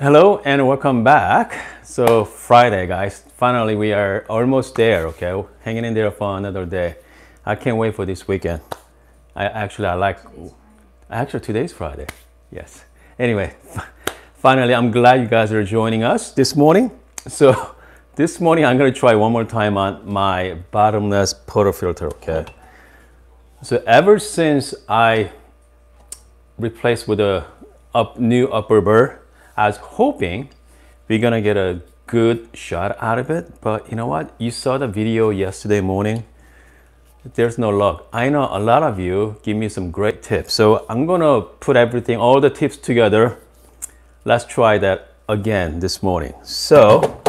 Hello and welcome back. So Friday, guys. Finally, we are almost there. Okay, hanging in there for another day. I can't wait for this weekend. I actually I like. Actually, today's Friday. Yes. Anyway, finally, I'm glad you guys are joining us this morning. So this morning, I'm gonna try one more time on my bottomless portafilter. Okay. So ever since I replaced with a up, new upper burr Was hoping we're gonna get a good shot out of it, but you know what? You saw the video yesterday morning. There's no luck. I know a lot of you give me some great tips. So I'm gonna put everything, all the tips together. Let's try that again this morning. So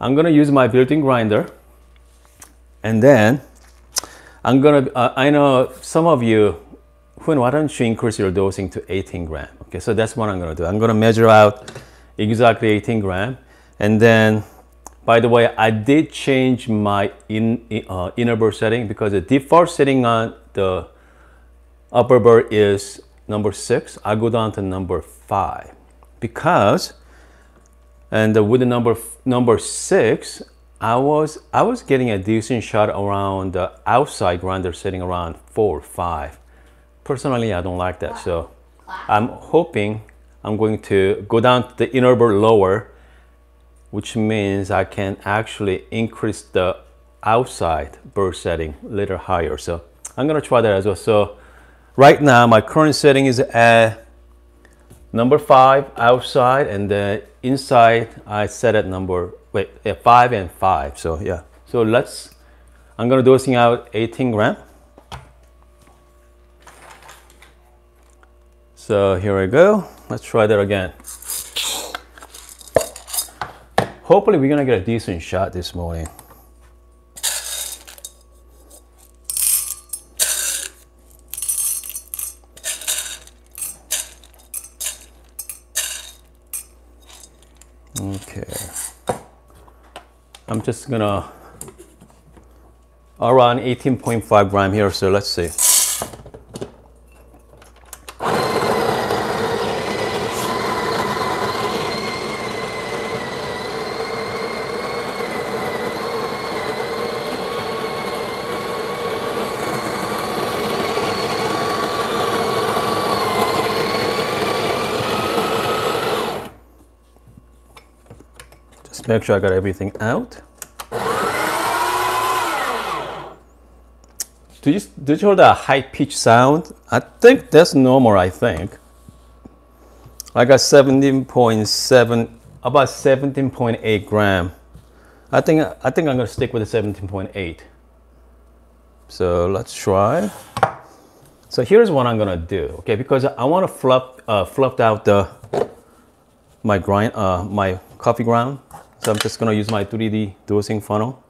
I'm gonna use my built-in grinder and then I'm gonna, uh, I know some of you when why don't you increase your dosing to 18 gram? Okay, so that's what I'm gonna do. I'm gonna measure out exactly 18 gram. And then, by the way, I did change my in, uh, inner burr setting because the default setting on the upper burr is number six. I go down to number five because, and with the number number six, I was I was getting a decent shot around the outside grinder setting around four, or five personally, I don't like that. So I'm hoping I'm going to go down to the inner burr lower, which means I can actually increase the outside burr setting a little higher. So I'm gonna try that as well. So right now, my current setting is at number five outside and the inside I set at number, wait, yeah, five and five. So yeah, so let's, I'm gonna dosing out 18 gram. So here we go. Let's try that again. Hopefully we're gonna get a decent shot this morning. Okay. I'm just gonna around 18.5 gram here, so let's see. Make sure I got everything out. Did you, did you hear that high pitch sound? I think that's normal, I think. I got 17.7, about 17.8 gram. I think, I think I'm gonna stick with the 17.8. So let's try. So here's what I'm gonna do, okay? Because I wanna fluff, uh, fluff out the, my grind, uh, my coffee ground. So I'm just gonna use my 3D dosing funnel.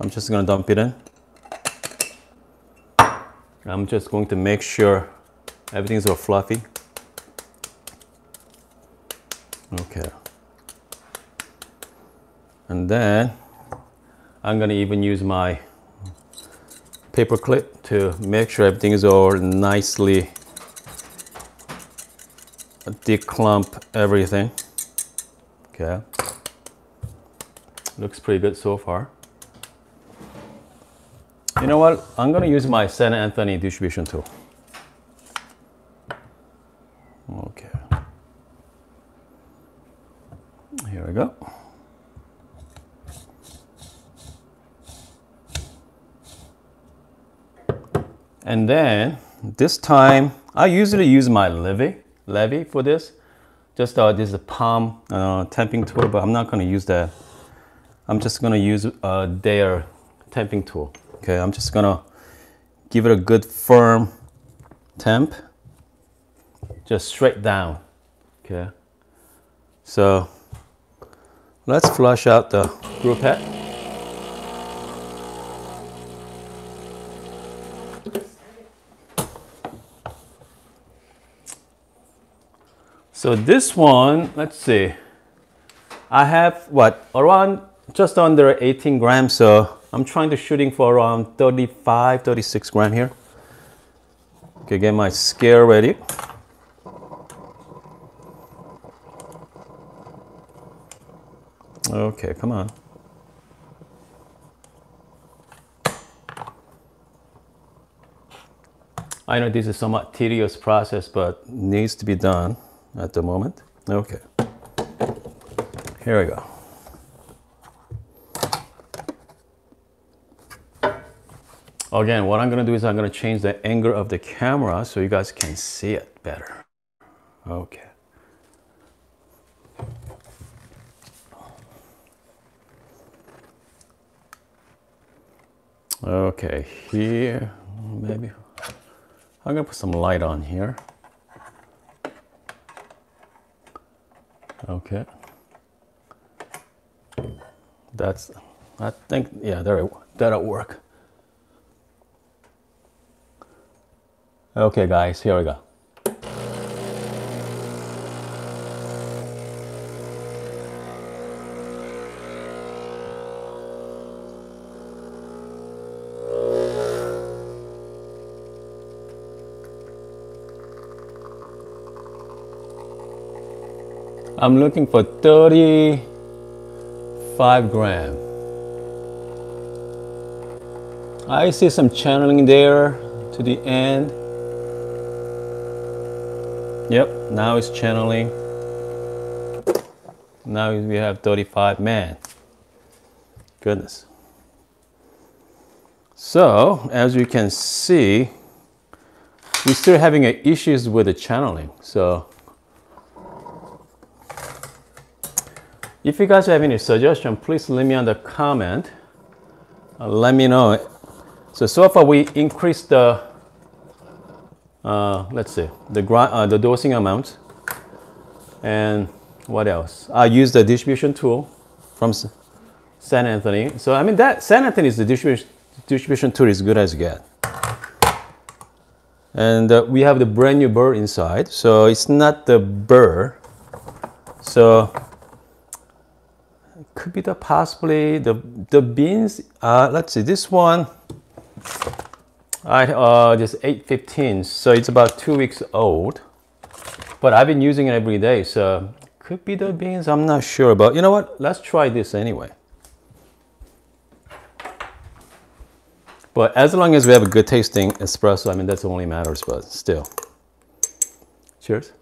I'm just gonna dump it in. I'm just going to make sure everything's all fluffy. Okay. And then I'm gonna even use my paper clip to make sure everything is all nicely declump everything. Okay. Looks pretty good so far. You know what? I'm going to use my Saint Anthony distribution tool. Okay. Here we go. And then this time, I usually use my Levy, Levy for this. Just uh, this is a palm uh, tamping tool, but I'm not going to use that I'm just gonna use uh, their tamping tool. Okay, I'm just gonna give it a good firm temp, just straight down. Okay, so let's flush out the group head. So this one, let's see, I have what around just under 18 grams. So I'm trying to shooting for around 35, 36 gram here. Okay, get my scale ready. Okay, come on. I know this is somewhat tedious process, but needs to be done at the moment. Okay. Here we go. Again, what I'm gonna do is I'm gonna change the angle of the camera so you guys can see it better. Okay. Okay, here, maybe. I'm gonna put some light on here. Okay. That's, I think, yeah, there, that'll work. Okay, guys, here we go. I'm looking for 35 gram. I see some channeling there to the end. Yep, now it's channeling. Now we have 35 man. Goodness. So, as you can see, we're still having issues with the channeling. So, if you guys have any suggestion, please leave me on the comment. Uh, let me know. So, so far we increased the uh, let's see, the, uh, the dosing amount. And what else? I use the distribution tool from Saint Anthony. So I mean that Saint Anthony is the distribution, distribution tool is good as you get. And uh, we have the brand new burr inside. So it's not the burr. So could be the possibly the the beans. Uh, let's see, this one I uh, just 815, so it's about two weeks old. But I've been using it every day, so could be the beans. I'm not sure, but you know what? Let's try this anyway. But as long as we have a good tasting espresso, I mean that's only matters. But still, cheers.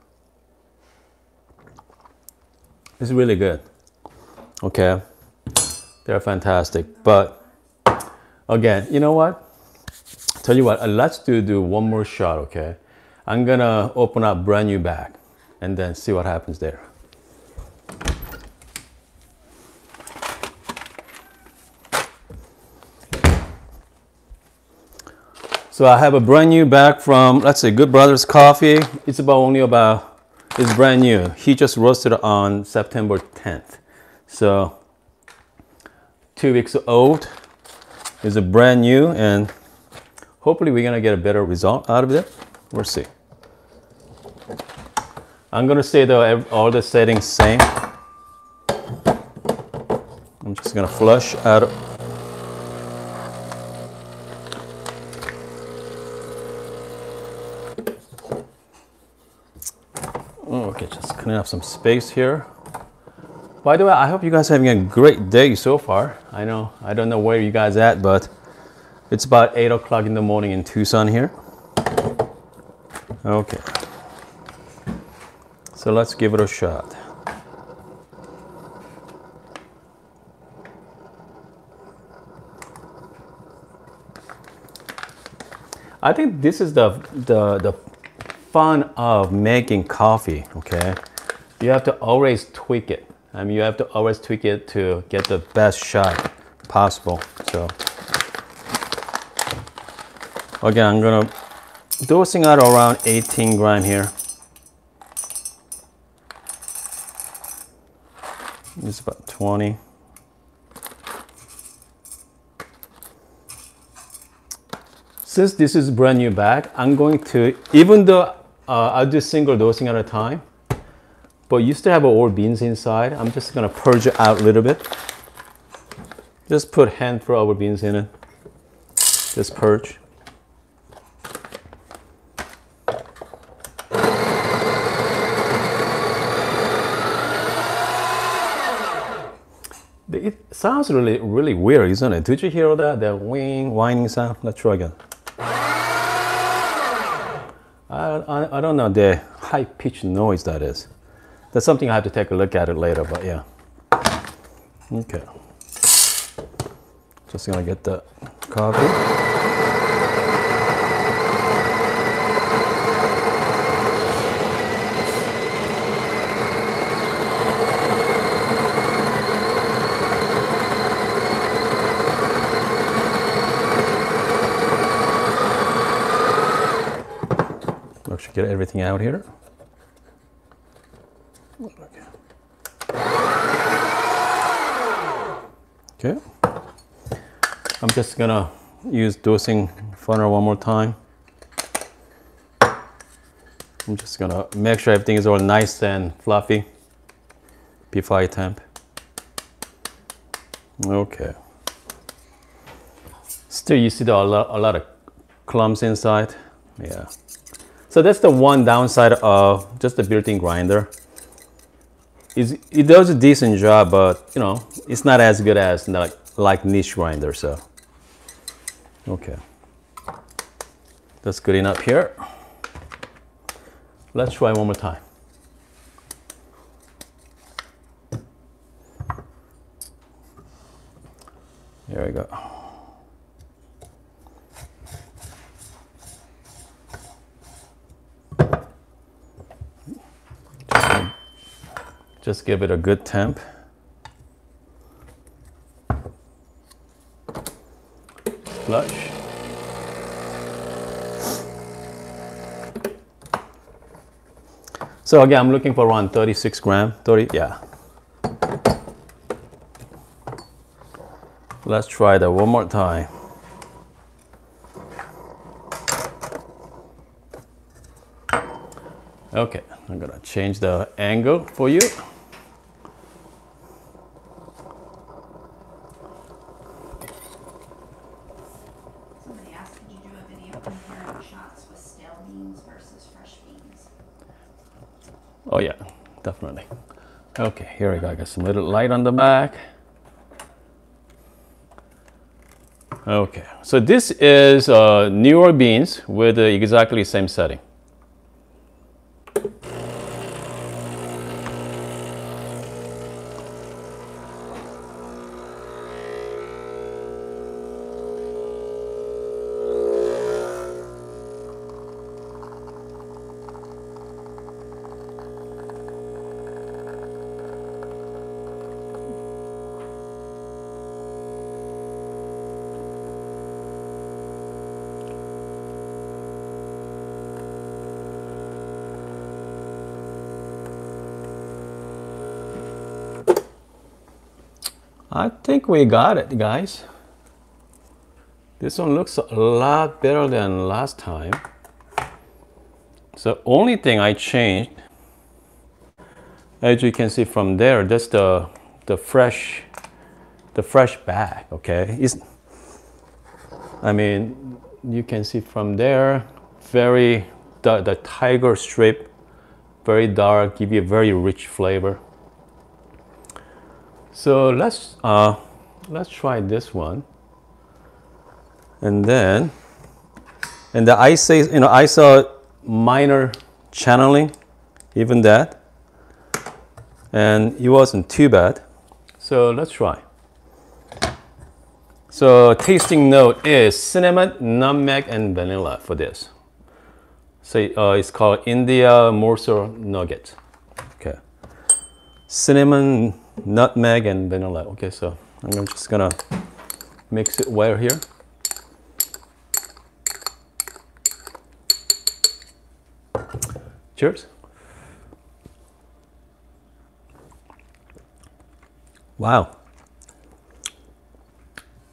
It's really good. Okay, they're fantastic. But again, you know what? Tell you what, uh, let's do, do one more shot, okay? I'm gonna open up brand new bag and then see what happens there. So I have a brand new bag from, let's say, Good Brothers Coffee. It's about only about, it's brand new. He just roasted on September 10th. So two weeks old. It's a brand new and Hopefully we're gonna get a better result out of it. We'll see. I'm gonna say the, all the settings same. I'm just gonna flush out. Oh, okay, just clean up some space here. By the way, I hope you guys are having a great day so far. I know, I don't know where you guys at, but it's about 8 o'clock in the morning in Tucson here. Okay. So let's give it a shot. I think this is the, the, the fun of making coffee, okay? You have to always tweak it. I mean, you have to always tweak it to get the best shot possible, so. Again, I'm gonna dosing out around 18 gram here. It's about 20. Since this is brand new bag, I'm going to, even though uh, I'll do single dosing at a time, but you still have all beans inside, I'm just gonna purge it out a little bit. Just put handful of beans in it. Just purge. It sounds really, really weird, isn't it? Did you hear that? That whing, whining sound? Let's try again. I, I, I don't know the high pitched noise that is. That's something I have to take a look at it later, but yeah. Okay. Just gonna get the coffee. Get everything out here. Okay. I'm just gonna use dosing funnel one more time. I'm just gonna make sure everything is all nice and fluffy before I temp. Okay. Still, you see a, lot, a lot of clumps inside. Yeah. So that's the one downside of just the built-in grinder. It's, it does a decent job, but you know, it's not as good as like, like niche grinder, so. Okay. That's good enough here. Let's try one more time. There we go. Just give it a good temp. Flush. So again, I'm looking for around 36 gram, 30, yeah. Let's try that one more time. Okay, I'm gonna change the angle for you. Oh yeah, definitely. Okay, here we go. I got some little light on the back. Okay, so this is uh, New Orleans with uh, exactly the same setting. Think we got it, guys. This one looks a lot better than last time. So only thing I changed, as you can see from there, that's the the fresh the fresh bag. Okay, it's, I mean you can see from there very the the tiger strip, very dark, give you a very rich flavor. So let's uh, let's try this one, and then and the I say you know I saw minor channeling, even that, and it wasn't too bad. So let's try. So tasting note is cinnamon, nutmeg, and vanilla for this. So uh, it's called India morsel nugget. Okay, cinnamon nutmeg and vanilla. Okay, so I'm just gonna mix it well here. Cheers. Wow.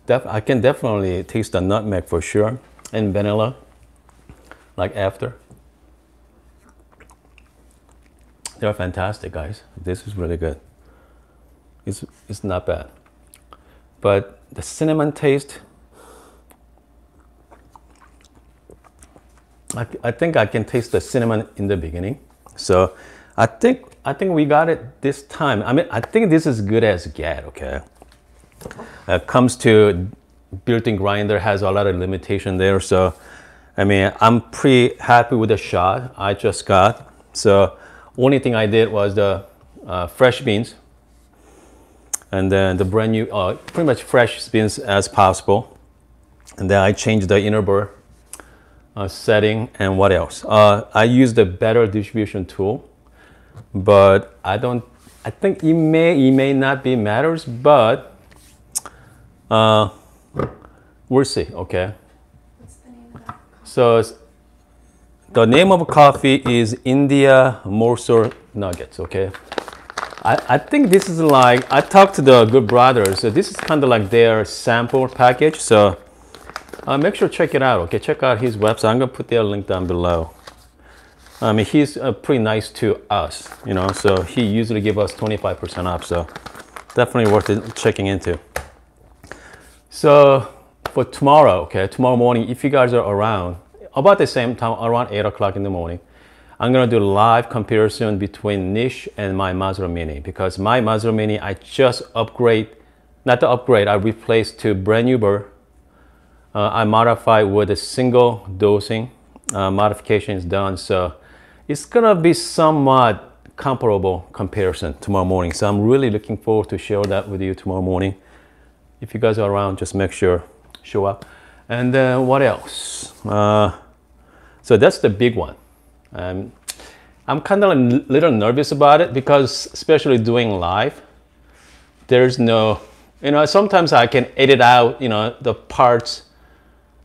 Def I can definitely taste the nutmeg for sure and vanilla like after. They're fantastic, guys. This is really good is not bad. But the cinnamon taste, I, I think I can taste the cinnamon in the beginning. So I think I think we got it this time. I mean, I think this is good as get, okay? uh, comes to built-in grinder has a lot of limitation there. So, I mean, I'm pretty happy with the shot I just got. So, only thing I did was the uh, fresh beans, and then the brand new, uh, pretty much fresh spins as possible. And then I changed the inner burr uh, setting and what else? Uh, I use the better distribution tool, but I don't. I think it may it may not be matters, but uh, we'll see. Okay. What's the name of that? So the name of coffee is India Morsel Nuggets. Okay. I, I think this is like I talked to the Good Brothers. So this is kind of like their sample package. So uh, make sure to check it out. Okay, check out his website. I'm gonna put their link down below. I mean, he's uh, pretty nice to us, you know. So he usually give us 25% off. So definitely worth checking into. So for tomorrow, okay, tomorrow morning, if you guys are around, about the same time, around 8 o'clock in the morning, I'm gonna do live comparison between Niche and my Mazzer Mini because my Mazzer Mini, I just upgrade, not the upgrade, I replaced to brand new burr. Uh, I modified with a single dosing. Uh, modification is done, so it's gonna be somewhat comparable comparison tomorrow morning. So I'm really looking forward to share that with you tomorrow morning. If you guys are around, just make sure show up. And then what else? Uh, so that's the big one. Um, I'm kind of a little nervous about it because, especially doing live, there's no, you know, sometimes I can edit out, you know, the parts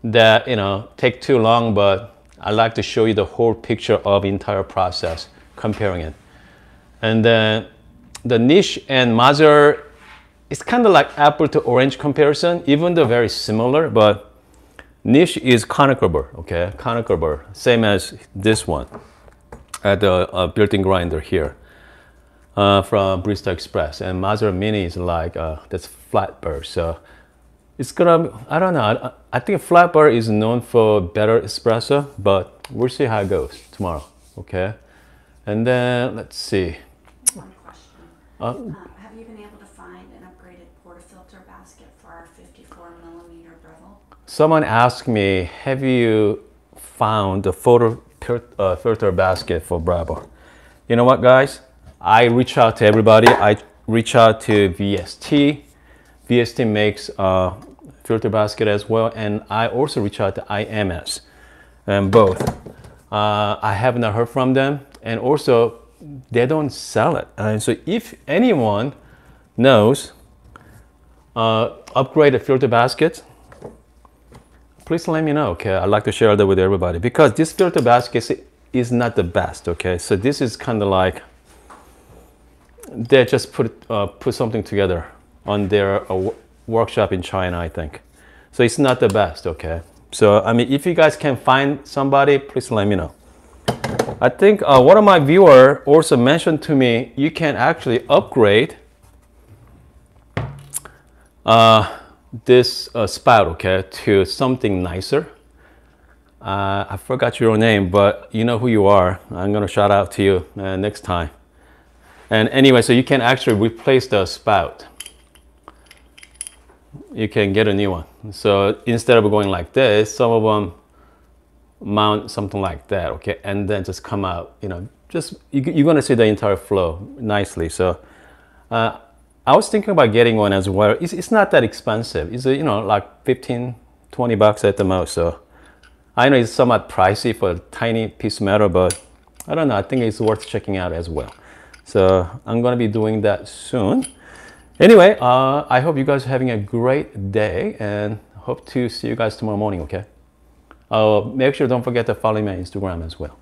that, you know, take too long, but I like to show you the whole picture of the entire process, comparing it. And then the niche and Mazzer, it's kind of like apple to orange comparison, even though very similar, but niche is conical burr, okay? Conical burr, same as this one at the uh, built-in grinder here uh, from Barista Express. And Mazzer Mini is like, uh, that's flat burr. So it's gonna, I don't know, I, I think flat burr is known for better espresso, but we'll see how it goes tomorrow, okay? And then, let's see. Uh, Um, have you been able to find an upgraded portafilter basket for our 54 millimeter Breville? Someone asked me, have you found a photo uh, filter basket for Breville? You know what, guys? I reach out to everybody. I reach out to VST. VST makes a filter basket as well, and I also reach out to IMS, and both. Uh, I have not heard from them, and also they don't sell it. And so, if anyone knows uh, upgrade a filter basket, please let me know okay? I'd like to share that with everybody. Because this filter basket is not the best okay? So this is kind of like they just put uh, put something together on their uh, workshop in china i think. So it's not the best okay? So i mean if you guys can find somebody please let me know. I think uh, one of my viewer also mentioned to me you can actually upgrade uh, this uh, spout, okay, to something nicer. Uh, I forgot your name, but you know who you are. I'm gonna shout out to you uh, next time. And anyway, so you can actually replace the spout. You can get a new one. So instead of going like this, some of them mount something like that, okay, and then just come out. You know, just you, you're gonna see the entire flow nicely. So. Uh, I was thinking about getting one as well. It's, it's not that expensive. It's, you know, like 15, 20 bucks at the most. So I know it's somewhat pricey for a tiny piece of metal, but I don't know. I think it's worth checking out as well. So I'm going to be doing that soon. Anyway, uh, I hope you guys are having a great day and hope to see you guys tomorrow morning, okay? Uh, make sure don't forget to follow me on Instagram as well.